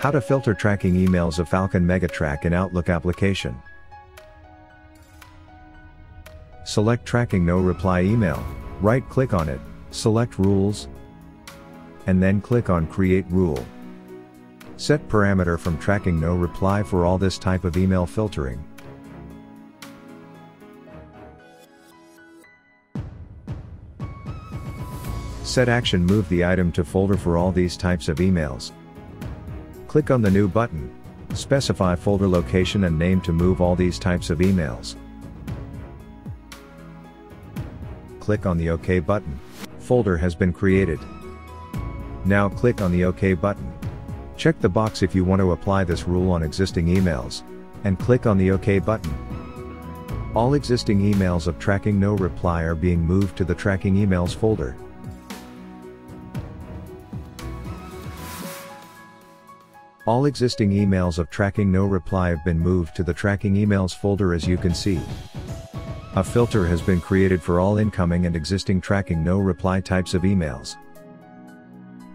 How to filter tracking emails of Falcon MegaTrack in Outlook application. Select Tracking No Reply Email, right click on it, select Rules, and then click on Create Rule. Set parameter from Tracking No Reply for all this type of email filtering. Set action move the item to folder for all these types of emails. Click on the new button. Specify folder location and name to move all these types of emails. Click on the OK button. Folder has been created. Now click on the OK button. Check the box if you want to apply this rule on existing emails, and click on the OK button. All existing emails of tracking no reply are being moved to the tracking emails folder. All existing emails of tracking no reply have been moved to the tracking emails folder as you can see. A filter has been created for all incoming and existing tracking no reply types of emails.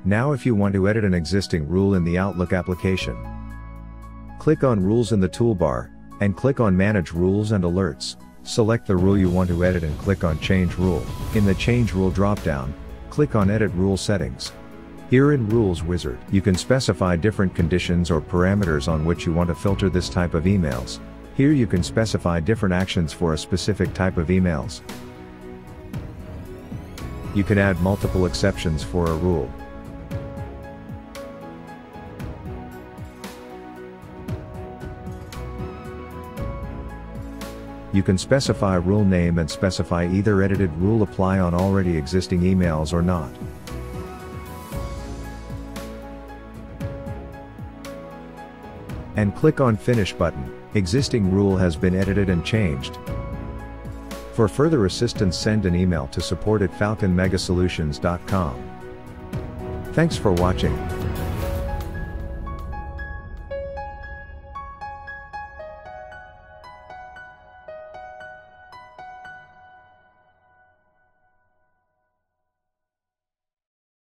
Now if you want to edit an existing rule in the Outlook application, click on Rules in the toolbar, and click on Manage Rules and Alerts. Select the rule you want to edit and click on Change Rule. In the Change Rule dropdown, click on Edit Rule Settings. Here in Rules Wizard, you can specify different conditions or parameters on which you want to filter this type of emails. Here you can specify different actions for a specific type of emails. You can add multiple exceptions for a rule. You can specify rule name and specify either edited rule apply on already existing emails or not. And click on Finish button. Existing rule has been edited and changed. For further assistance send an email to support at falconmegasolutions.com. Thanks for watching.